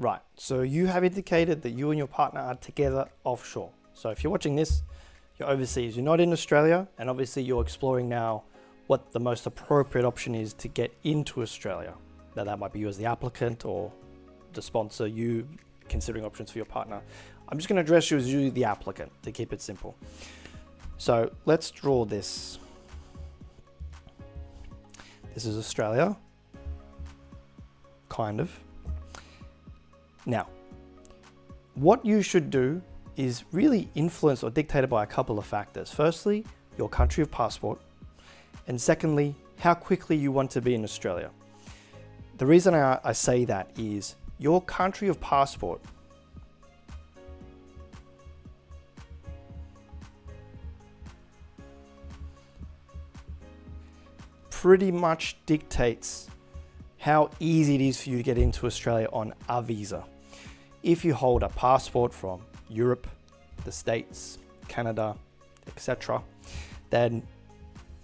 Right, so you have indicated that you and your partner are together offshore. So if you're watching this, you're overseas, you're not in Australia, and obviously you're exploring now what the most appropriate option is to get into Australia. Now that might be you as the applicant or the sponsor, you considering options for your partner. I'm just going to address you as you, the applicant, to keep it simple. So let's draw this. This is Australia, kind of. Now, what you should do is really influenced or dictated by a couple of factors. Firstly, your country of passport, and secondly, how quickly you want to be in Australia. The reason I, I say that is your country of passport pretty much dictates how easy it is for you to get into Australia on a visa. If you hold a passport from Europe, the States, Canada, etc., then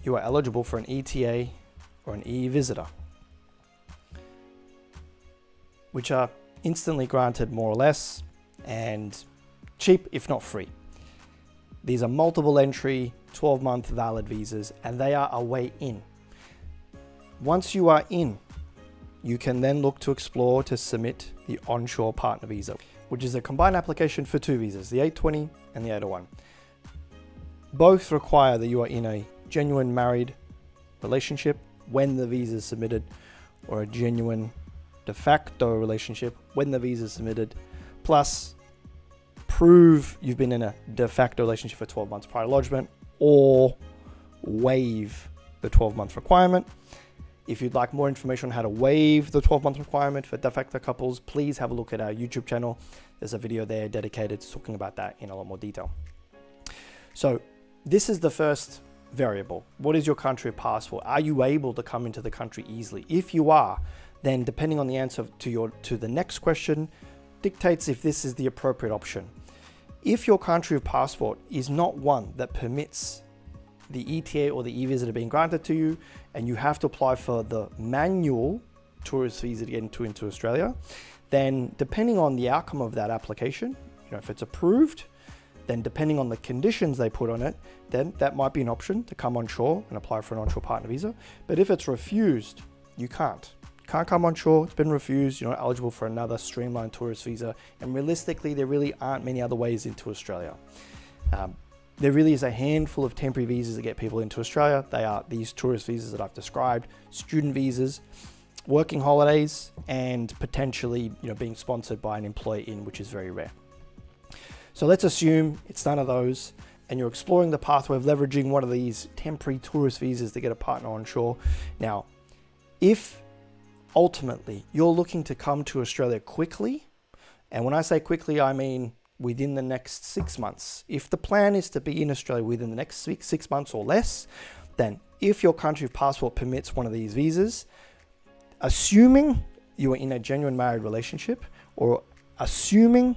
you are eligible for an ETA or an e-visitor, which are instantly granted more or less and cheap if not free. These are multiple entry, 12 month valid visas, and they are a way in. Once you are in, you can then look to explore to submit the onshore partner visa, which is a combined application for two visas, the 820 and the 801. Both require that you are in a genuine married relationship when the visa is submitted, or a genuine de facto relationship when the visa is submitted, plus prove you've been in a de facto relationship for 12 months prior to lodgement, or waive the 12 month requirement. If you'd like more information on how to waive the 12 month requirement for de facto couples, please have a look at our YouTube channel. There's a video there dedicated to talking about that in a lot more detail. So, this is the first variable. What is your country of passport? Are you able to come into the country easily? If you are, then depending on the answer to your to the next question dictates if this is the appropriate option. If your country of passport is not one that permits the ETA or the e-visa being granted to you, and you have to apply for the manual tourist visa to get into, into Australia, then depending on the outcome of that application, you know, if it's approved, then depending on the conditions they put on it, then that might be an option to come onshore and apply for an onshore partner visa. But if it's refused, you can't. You can't come onshore, it's been refused, you're not eligible for another streamlined tourist visa. And realistically, there really aren't many other ways into Australia. Um, there really is a handful of temporary visas that get people into Australia. They are these tourist visas that I've described, student visas, working holidays, and potentially you know being sponsored by an employer in, which is very rare. So let's assume it's none of those, and you're exploring the pathway of leveraging one of these temporary tourist visas to get a partner on shore. Now, if ultimately you're looking to come to Australia quickly, and when I say quickly, I mean within the next six months. If the plan is to be in Australia within the next six months or less, then if your country of passport permits one of these visas, assuming you are in a genuine married relationship or assuming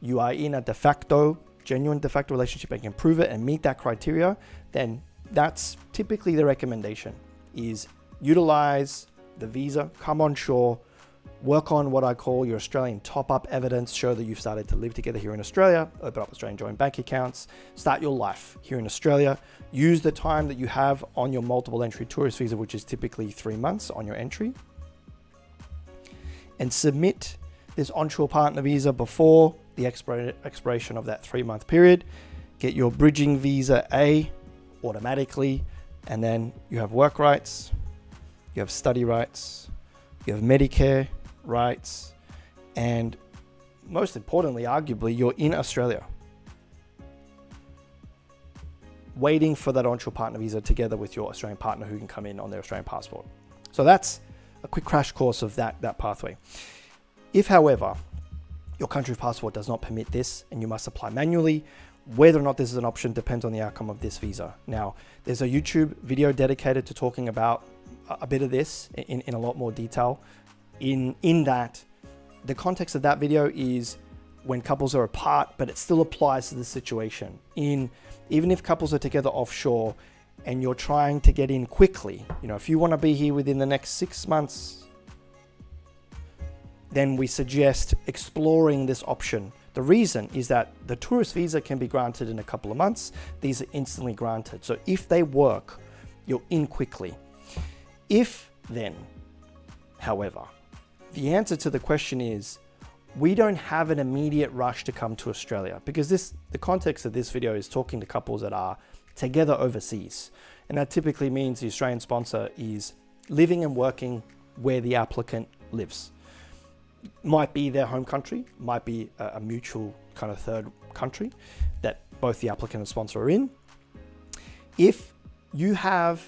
you are in a de facto, genuine de facto relationship and can prove it and meet that criteria, then that's typically the recommendation is utilize the visa, come on shore, work on what I call your Australian top up evidence, show that you've started to live together here in Australia, open up Australian joint bank accounts, start your life here in Australia. Use the time that you have on your multiple entry tourist visa, which is typically three months on your entry, and submit this onshore partner visa before the expiration of that three month period. Get your bridging visa A automatically, and then you have work rights, you have study rights, you have Medicare, rights, and most importantly, arguably, you're in Australia waiting for that onshore partner visa together with your Australian partner who can come in on their Australian passport. So that's a quick crash course of that, that pathway. If, however, your country passport does not permit this and you must apply manually, whether or not this is an option depends on the outcome of this visa. Now, there's a YouTube video dedicated to talking about a bit of this in, in a lot more detail in in that the context of that video is when couples are apart, but it still applies to the situation. In even if couples are together offshore and you're trying to get in quickly, you know, if you want to be here within the next six months, then we suggest exploring this option. The reason is that the tourist visa can be granted in a couple of months. These are instantly granted. So if they work, you're in quickly. If then, however, the answer to the question is we don't have an immediate rush to come to Australia because this the context of this video is talking to couples that are together overseas. And that typically means the Australian sponsor is living and working where the applicant lives. Might be their home country, might be a, mutual kind of third country that both the applicant and sponsor are in. If you have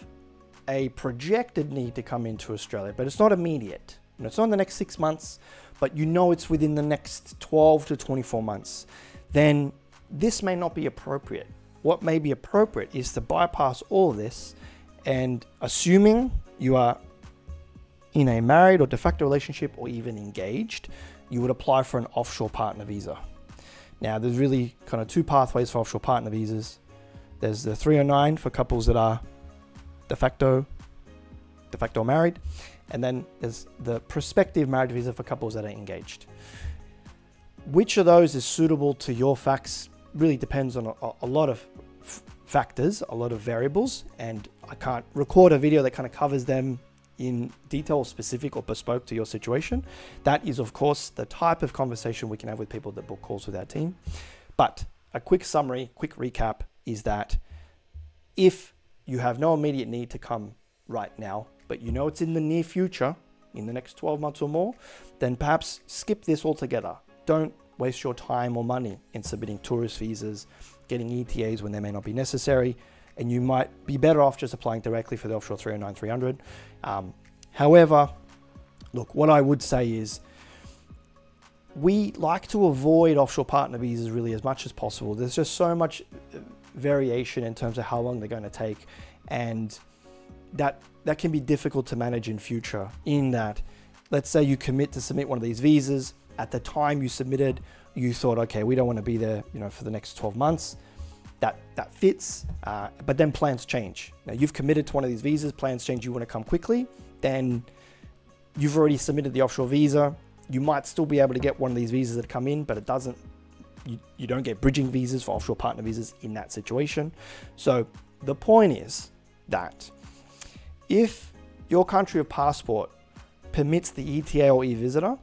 a projected need to come into Australia, but it's not immediate, it's not in the next six months, but you know it's within the next 12 to 24 months, then this may not be appropriate. What may be appropriate is to bypass all of this and assuming you are in a married or de facto relationship or even engaged, you would apply for an offshore partner visa. Now, there's really kind of two pathways for offshore partner visas. There's the 309 for couples that are de facto, de facto married, and then there's the prospective marriage visa for couples that are engaged. Which of those is suitable to your facts really depends on a, a lot of factors, a lot of variables, and I can't record a video that kind of covers them in detail, specific or bespoke to your situation. That is, of course, the type of conversation we can have with people that book calls with our team. But a quick summary, quick recap is that if you have no immediate need to come right now, but you know it's in the near future, in the next 12 months or more, then perhaps skip this altogether. Don't waste your time or money in submitting tourist visas, getting ETAs when they may not be necessary and you might be better off just applying directly for the offshore 309 300. Um, however, look, what I would say is we like to avoid offshore partner visas really as much as possible. There's just so much uh, variation in terms of how long they're going to take, and that that can be difficult to manage in future. In that, let's say you commit to submit one of these visas at the time you submitted, you thought, okay, we don't want to be there, you know, for the next 12 months that, that fits, uh, but then plans change. Now you've committed to one of these visas, plans change, you want to come quickly, then you've already submitted the offshore visa. You might still be able to get one of these visas that come in, but it doesn't, you, you don't get bridging visas for offshore partner visas in that situation. So the point is that if your country of passport permits the ETA or e-visitor,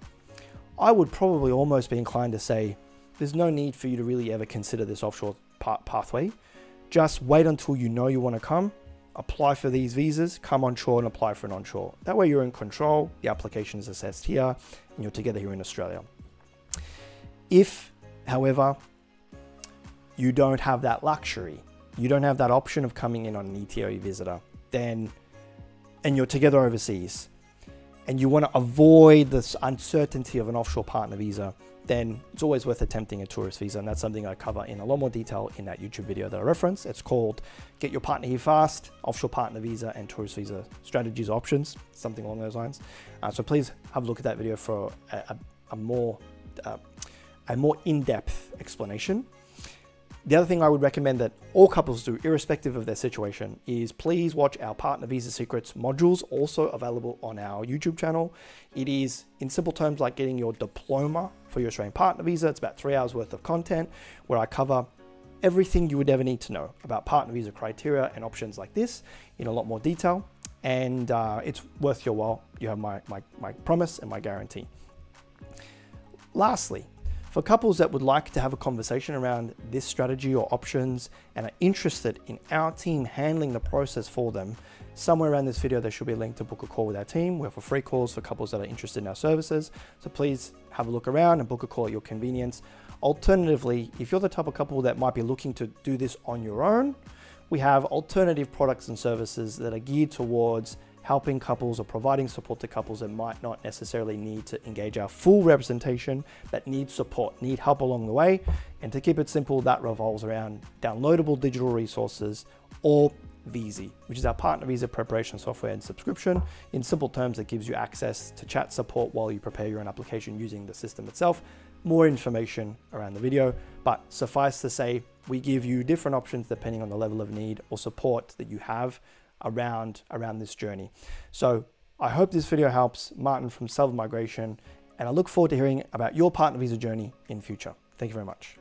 I would probably almost be inclined to say there's no need for you to really ever consider this offshore pathway. Just wait until you know you want to come, apply for these visas, come onshore and apply for an onshore. That way you're in control, the application is assessed here, and you're together here in Australia. If, however, you don't have that luxury, you don't have that option of coming in on an ETO visitor, then, and you're together overseas, and you want to avoid this uncertainty of an offshore partner visa, then it's always worth attempting a tourist visa. And that's something I cover in a lot more detail in that YouTube video that I reference. It's called Get Your Partner Here Fast, Offshore Partner Visa and Tourist Visa Strategies Options, something along those lines. Uh, so please have a look at that video for a, a, a more, uh, a more in-depth explanation. The other thing I would recommend that all couples do, irrespective of their situation, is please watch our Partner Visa Secrets modules, also available on our YouTube channel. It is, in simple terms, like getting your diploma for your Australian Partner Visa. It's about three hours worth of content where I cover everything you would ever need to know about partner visa criteria and options like this in a lot more detail. And uh, it's worth your while. You have my, my, my promise and my guarantee. Lastly, for couples that would like to have a conversation around this strategy or options and are interested in our team handling the process for them, somewhere around this video there should be a link to book a call with our team. We offer free calls for couples that are interested in our services. So please have a look around and book a call at your convenience. Alternatively, if you're the type of couple that might be looking to do this on your own, we have alternative products and services that are geared towards helping couples or providing support to couples that might not necessarily need to engage our full representation, but need support, need help along the way. And to keep it simple, that revolves around downloadable digital resources or Veezy, which is our partner visa preparation software and subscription. In simple terms, it gives you access to chat support while you prepare your own application using the system itself. More information around the video, but suffice to say, we give you different options depending on the level of need or support that you have around, around this journey. So I hope this video helps Martin from Salvo Migration and I look forward to hearing about your partner visa journey in future. Thank you very much.